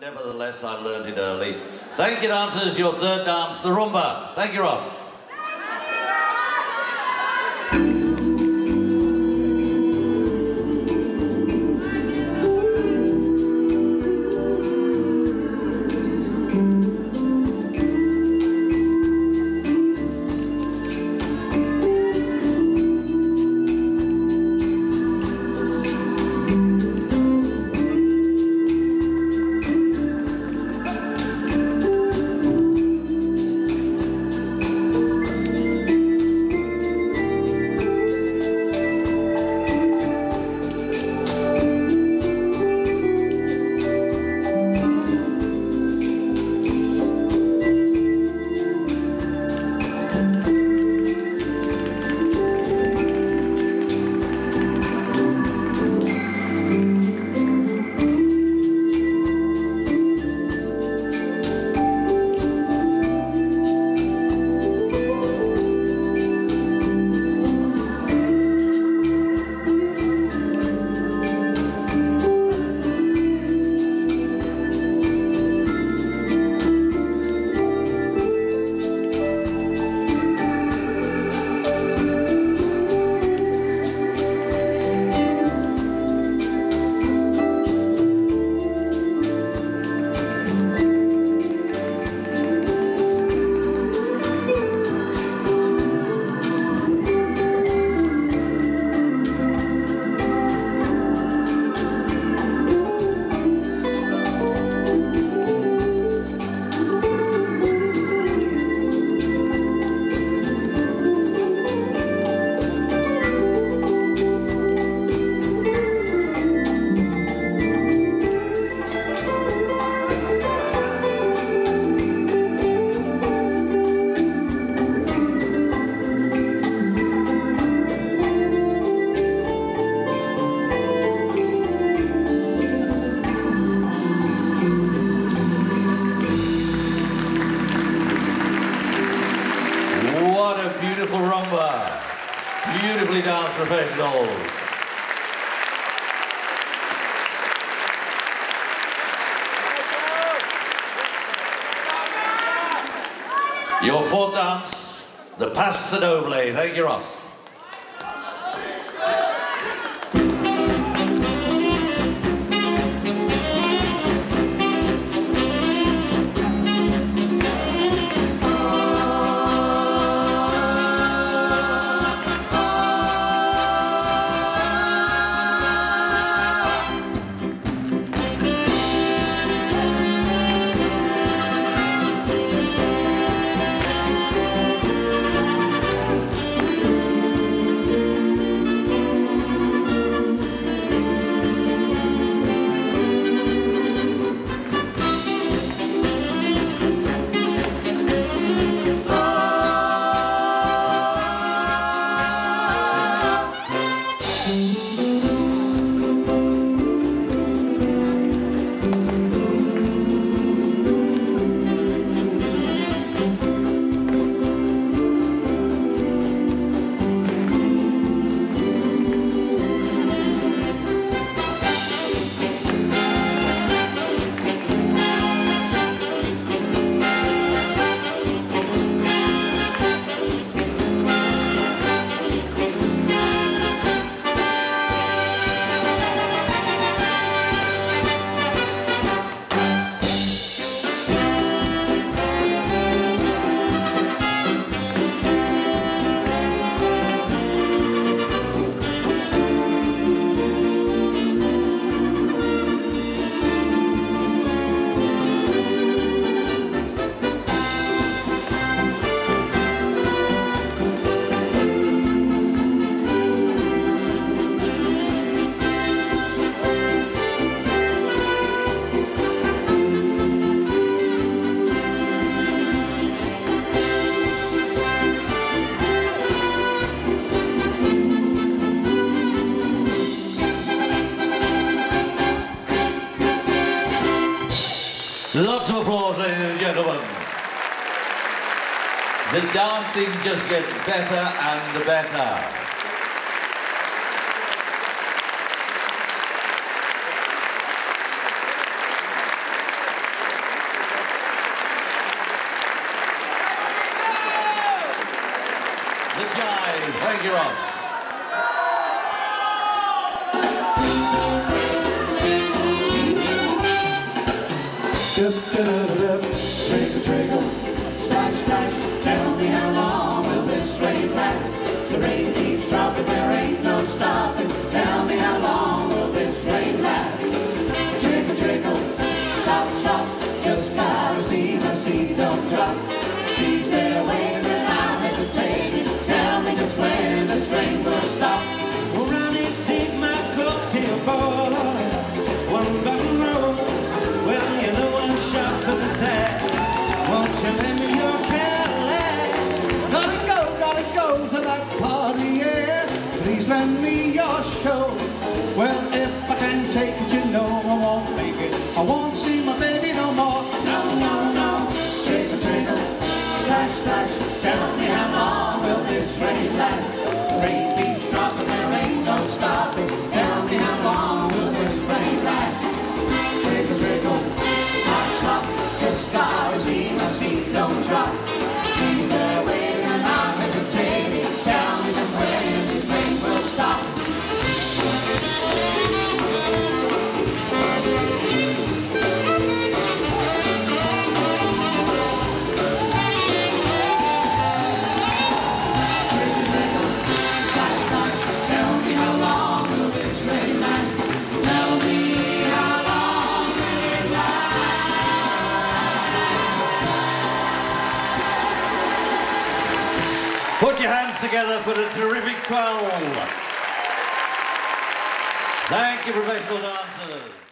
nevertheless I learned it early. Thank you, dancers. Your third dance, the rumba. Thank you, Ross. Beautifully danced professionals. Your fourth dance, the Paso Doble. Thank you, Ross. The dancing just gets better and better. The jive, thank you, Ross. Trickle, trickle, splash, splash. Tell me how long will this rain last? The rain keeps dropping, there ain't no stopping. Tell me how long will this rain last? Your hands together for the terrific 12. Thank you, professional dancers.